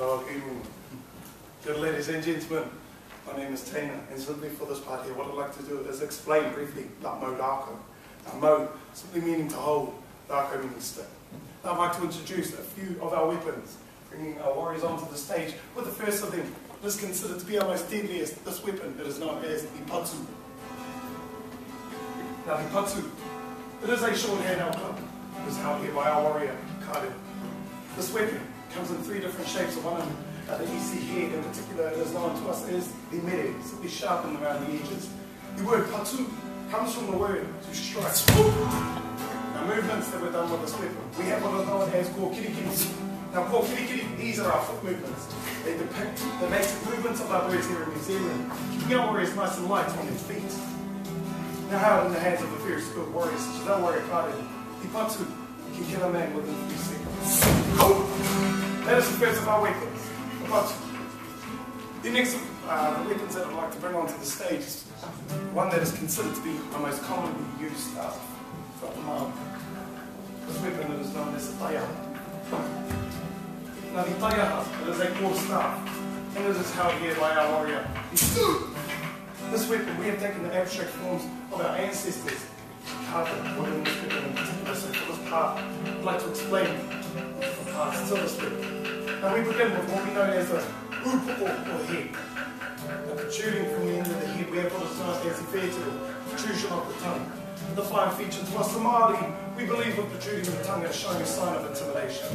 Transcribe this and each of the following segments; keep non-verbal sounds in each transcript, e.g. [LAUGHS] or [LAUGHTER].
Good ladies and gentlemen, my name is Tina, and simply for this part here, what I'd like to do is explain briefly about Mau Rākau. Now, Mau simply meaning to hold, Rākau meaning stick. Now, I'd like to introduce a few of our weapons, bringing our warriors onto the stage with the first of them. It is considered to be our most deadliest, this weapon, it is known as the Patu. Now, the Patu, it is a short handheld club. It is held here by our warrior, Kadu. This weapon comes in three different shapes. The one uh, that you see here in particular is known to us as the mere, simply sharpened around the edges. The word patu comes from the word to strike. Now movements that were done with this weapon. We have what is known as kokirikiri. Now kokirikiri, these are our foot movements. They depict the basic movements of our birds here in New Zealand, keeping our warriors nice and light on their feet. Now held in the hands of a very skilled warriors such as our warrior Kade, the patu can kill a man within three seconds. The first of our weapons. But the next uh, weapons that I'd like to bring onto the stage is one that is considered to be the most commonly used uh, throughout the mile. This weapon that is known as the taiaha. Now the taiaha, it is a core staff, and it is held here by our warrior. [GASPS] This weapon, we have taken the abstract forms of our ancestors, this weapon in particular. So for this part, I'd like to explain the parts to this weapon. Now we begin with what we know as a upu or head. Now protruding from the end of the head, we have what is known as the protrusion of the tongue. The fine feature to us, the Māori, we believe with protruding of the tongue as showing a sign of intimidation.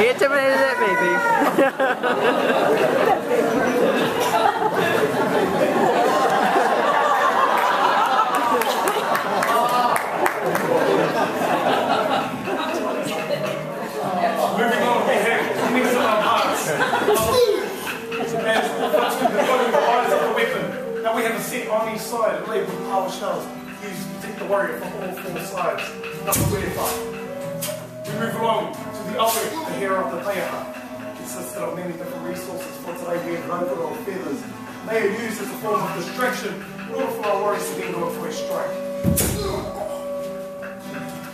he intimidated it, baby. [LAUGHS] each side labeled with power shells to take the warrior from all four sides. Number 35. We move along to the upper the hair of the Taiaha. Consisted of many different resources for today. We have local or feathers. They are used as a form of distraction in order for our warriors to then go for a strike.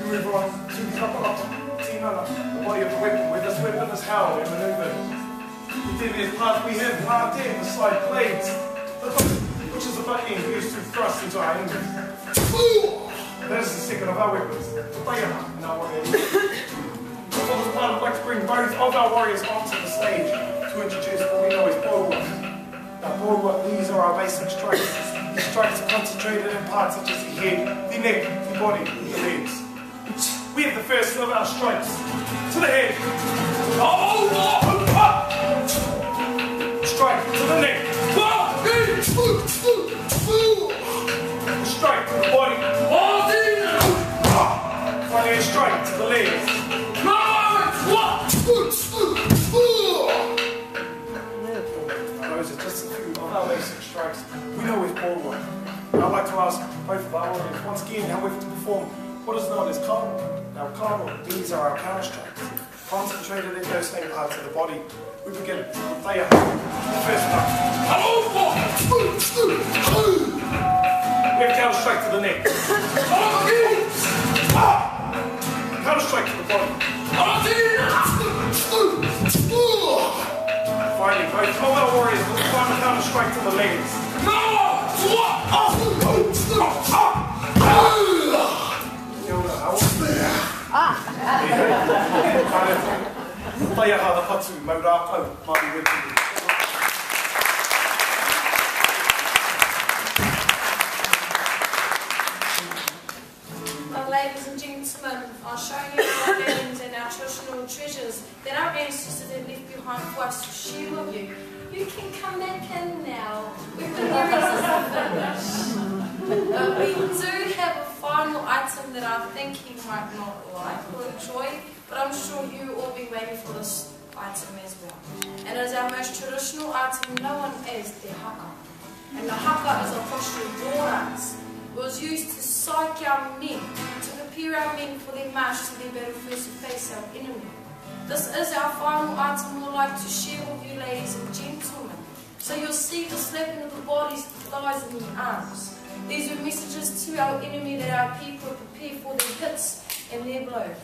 We move on to the upper. Tinana, the body of the weapon, where this weapon is held and maneuvered. Within this part we have part 10, the side blades. Which is the button used to thrust into our engine. That is the second of our weapons, Taiaha in our warrior. [LAUGHS] For this part, I'd like to bring both of our warriors onto the stage to introduce what we know as Porua. Now, Porua, these are our basic strikes. These strikes are concentrated in parts such as the head, the neck, the body, the legs. We have the first of our strikes. To the head. Oh. Basic strikes. We know it's work. I'd like to ask both of our audience once again how we have to perform what is known as karo. Now, karo, these are our counter strikes. Concentrated in those same parts of the body. We begin with. The first part. We have counter strike to the neck. counter ah! strike to the body. Strike to the legs. Hatu, Maurākau, Māori Weturu. ladies and gentlemen, I'll show you our names and our traditional treasures that our ancestors have left behind for us to share with you. You can come back in now. We've been as But we do have a final item that I think you might not like or enjoy, but I'm sure you all been waiting for this item as well. And as our most traditional item known as the haka. And the haka is a posture war dance. It was used to psych our men, to prepare our men for their march to their battlefields to face our enemy. This is our final item we'd like to share with you ladies and gentlemen. So you'll see the slapping of the bodies the thighs and the arms. These were messages to our enemy that our people prepare for their hits and their blows.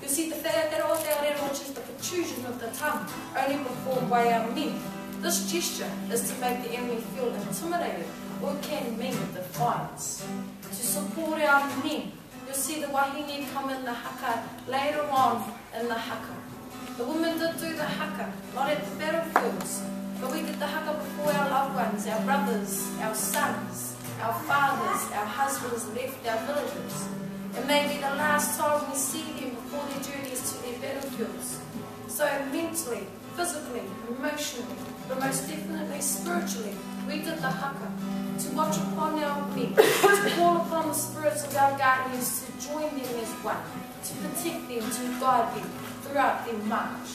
You'll see, the whareatero te which is the protrusion of the tongue, only performed by our men. This gesture is to make the enemy feel intimidated, or can mean defiance. To support our men, you'll see the wahine come in the haka later on in the haka. The women did do the haka, not at the battlefields, but we did the haka before our loved ones, our brothers, our sons, our fathers, our husbands left our villages. It may be the last time we see them before their journeys to their battlefields. So mentally, physically, emotionally, but most definitely spiritually, we did the haka to watch upon our men, to call upon the spirits of our guardians to join them as one, to protect them, to guide them throughout their march.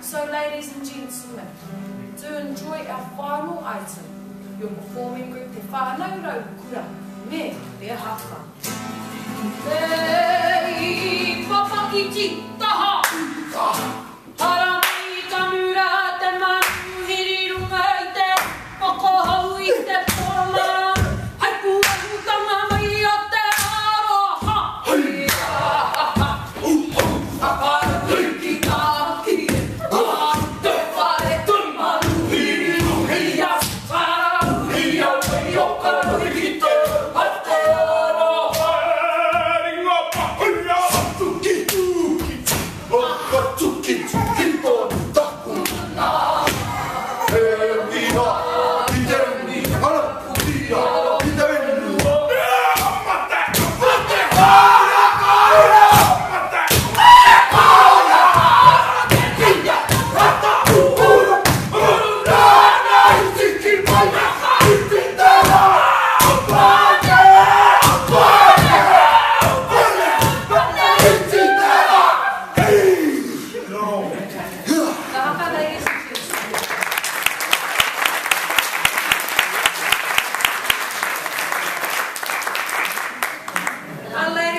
So ladies and gentlemen, do enjoy our final item, your performing group Te Whānau Rau Kura me Te Haka. Te papa